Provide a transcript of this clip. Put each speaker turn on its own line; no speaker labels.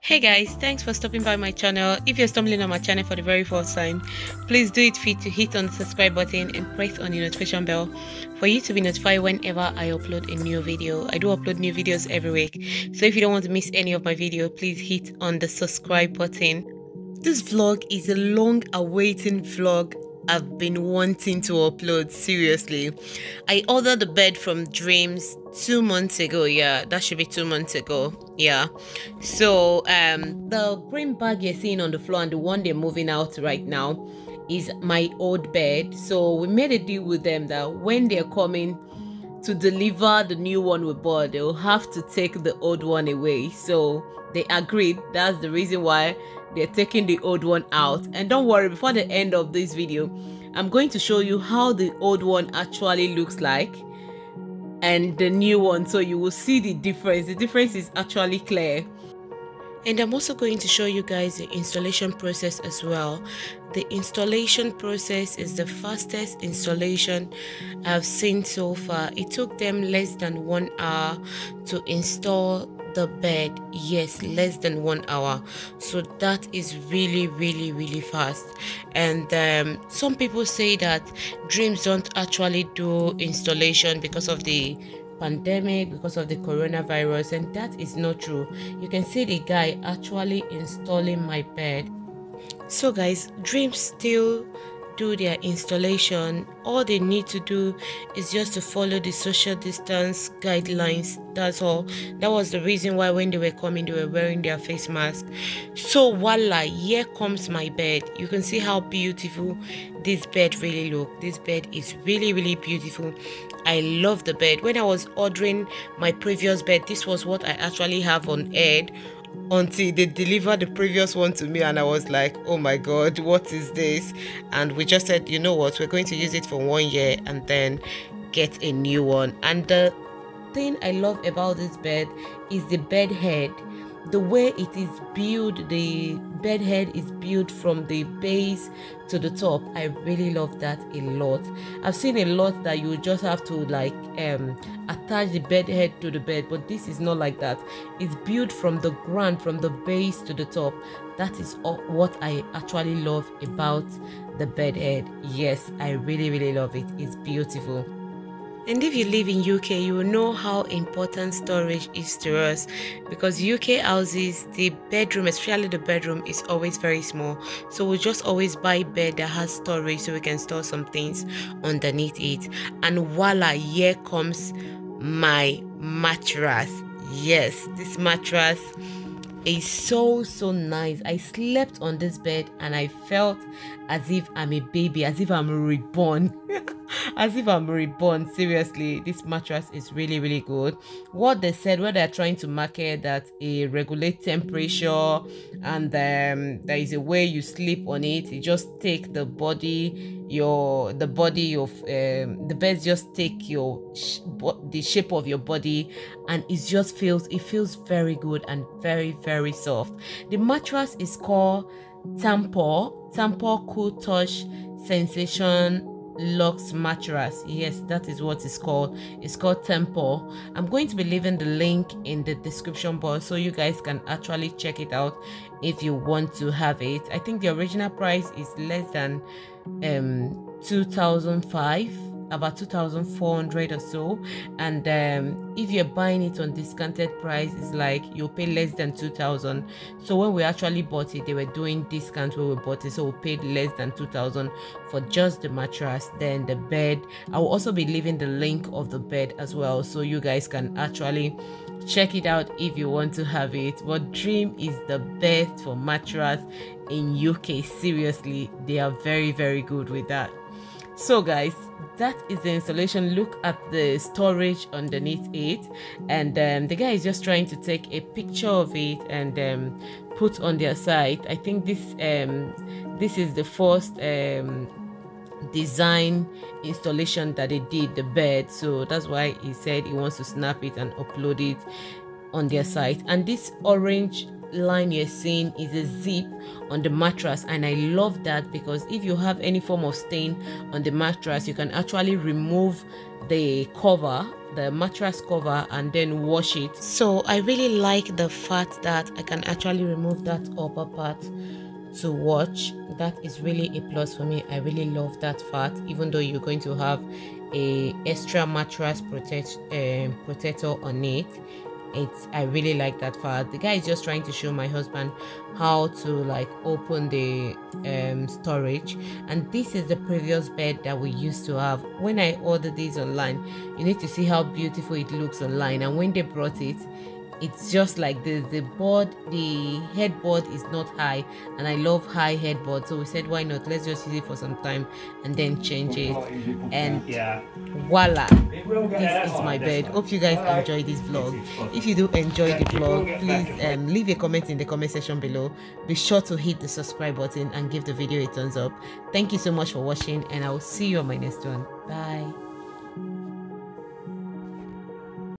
Hey guys, thanks for stopping by my channel. If you're stumbling on my channel for the very first time, please do it fit to hit on the subscribe button and press on the notification bell for you to be notified whenever I upload a new video. I do upload new videos every week, so if you don't want to miss any of my video, please hit on the subscribe button. This vlog is a long awaiting vlog I've been wanting to upload seriously. I ordered the bed from Dreams two months ago. Yeah, that should be two months ago. Yeah. So um the green bag you're seeing on the floor and the one they're moving out right now is my old bed. So we made a deal with them that when they're coming to deliver the new one we bought, they'll have to take the old one away. So they agreed. That's the reason why they're taking the old one out and don't worry before the end of this video i'm going to show you how the old one actually looks like and the new one so you will see the difference. The difference is actually clear. And i'm also going to show you guys the installation process as well. The installation process is the fastest installation i've seen so far. It took them less than one hour to install the bed yes less than one hour. So that is really really really fast. And um, some people say that dreams don't actually do installation because of the pandemic because of the coronavirus and that is not true. You can see the guy actually installing my bed. So guys dreams still do their installation all they need to do is just to follow the social distance guidelines. That's all. That was the reason why when they were coming they were wearing their face mask. So voila here comes my bed. You can see how beautiful this bed really look. This bed is really really beautiful. I love the bed. When i was ordering my previous bed this was what i actually have on head until they delivered the previous one to me and i was like oh my god what is this? And we just said you know what we're going to use it for one year and then get a new one. And the thing i love about this bed is the bed head. The way it is built the bed head is built from the base to the top. I really love that a lot. I've seen a lot that you just have to like um attach the bed head to the bed but this is not like that. It's built from the ground from the base to the top. That is all, what i actually love about the bed head. Yes i really really love it. It's beautiful. And if you live in UK, you will know how important storage is to us because UK houses, the bedroom, especially the bedroom, is always very small. So we just always buy bed that has storage so we can store some things underneath it. And voila, here comes my mattress. Yes, this mattress is so so nice. I slept on this bed and I felt as if I'm a baby, as if I'm reborn. as if I'm reborn. Seriously, this mattress is really, really good. What they said, what they're trying to market that a regulate temperature and um, there is a way you sleep on it. You just take the body, your the body of um, the bed just take your sh- the shape of your body, and it just feels it feels very good and very very soft. The mattress is called Tempur Tempur Cool Touch Sensation Luxe mattress. Yes, that is what it's called. It's called Tempur. I'm going to be leaving the link in the description box so you guys can actually check it out if you want to have it. I think the original price is less than um 2005 about 2400 or so. And um, if you're buying it on discounted price it's like you'll pay less than 2000 so when we actually bought it they were doing discount when we bought it so we paid less than 2000 for just the mattress then the bed. I will also be leaving the link of the bed as well so you guys can actually check it out if you want to have it. But dream is the best for mattress in uk seriously they are very very good with that so guys that is the installation. Look at the storage underneath it. And um, the guy is just trying to take a picture of it and um, put on their site. I think this um, this is the first um, design installation that they did the bed. So that's why he said he wants to snap it and upload it on their site. And this orange line you're seeing is a zip on the mattress and i love that because if you have any form of stain on the mattress you can actually remove the cover the mattress cover and then wash it. So i really like the fact that i can actually remove that upper part to watch that is really a plus for me. I really love that fact even though you're going to have a extra mattress protect um, protector on it it's i really like that part the guy is just trying to show my husband how to like open the um, storage. And this is the previous bed that we used to have. When i ordered this online you need to see how beautiful it looks online. And when they brought it it's just like the board the headboard is not high and i love high headboard so we said why not? Let's just use it for some time and then change it. And yeah voila this is my bed. Hope you guys enjoy this vlog. If you do enjoy the vlog please um, leave a comment in the comment section below. Be sure to hit the subscribe button and give the video a thumbs up. Thank you so much for watching and i will see you on my next one. Bye